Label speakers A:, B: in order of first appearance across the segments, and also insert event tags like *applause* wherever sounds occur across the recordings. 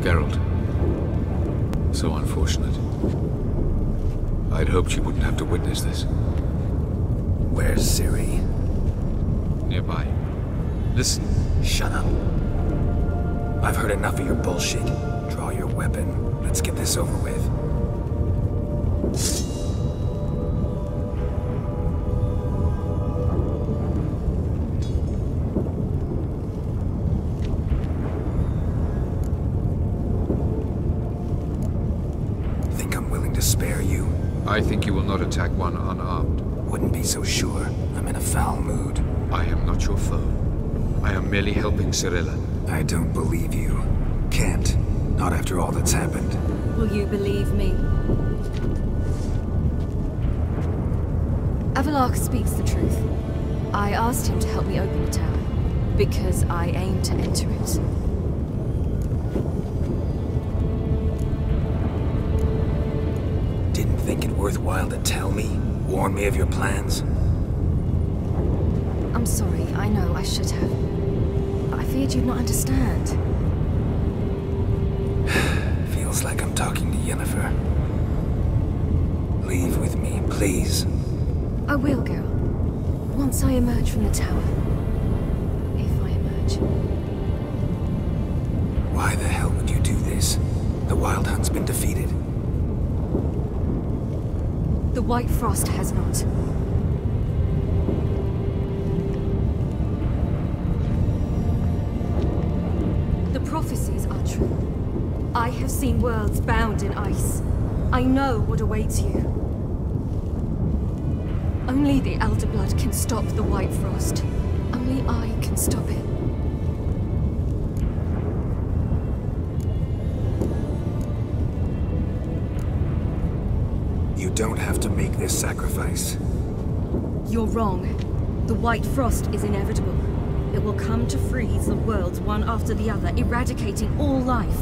A: Geralt. So unfortunate. I'd hoped you wouldn't have to witness this.
B: Where's Ciri?
A: Nearby. Listen.
B: Shut up. I've heard enough of your bullshit. Draw your weapon. Let's get this over with. To spare you?
A: I think you will not attack one unarmed.
B: Wouldn't be so sure. I'm in a foul mood.
A: I am not your foe. I am merely helping Cirilla.
B: I don't believe you. Can't. Not after all that's happened.
C: Will you believe me? Avallac'h speaks the truth. I asked him to help me open the tower, because I aim to enter it.
B: Worthwhile to tell me? Warn me of your plans?
C: I'm sorry, I know I should have. But I feared you'd not understand. *sighs*
B: Feels like I'm talking to Yennefer. Leave with me, please.
C: I will, Geralt. Once I emerge from the tower. White Frost has not. The prophecies are true. I have seen worlds bound in ice. I know what awaits you. Only the Elder Blood can stop the White Frost. Only I can stop it.
B: You don't have to make this sacrifice.
C: You're wrong. The White Frost is inevitable. It will come to freeze the worlds one after the other, eradicating all life.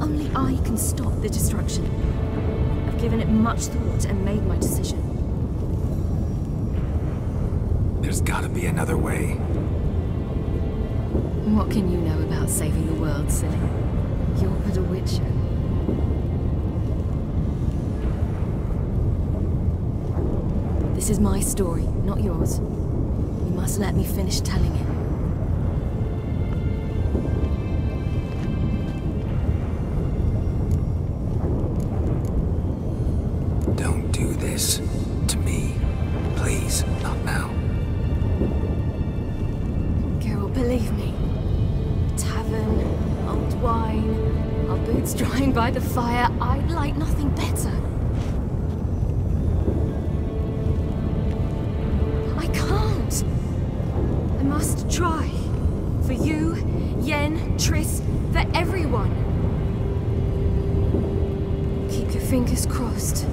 C: Only I can stop the destruction. I've given it much thought and made my decision.
B: There's gotta be another way.
C: What can you know about saving the world, silly? You're but a witcher. This is my story, not yours. You must let me finish telling it.
B: Don't do this. To me. Please, not now.
C: Geralt, believe me. Tavern, old wine, our boots *laughs* drying by the fire. I'd like nothing better. Everyone. Keep your fingers crossed.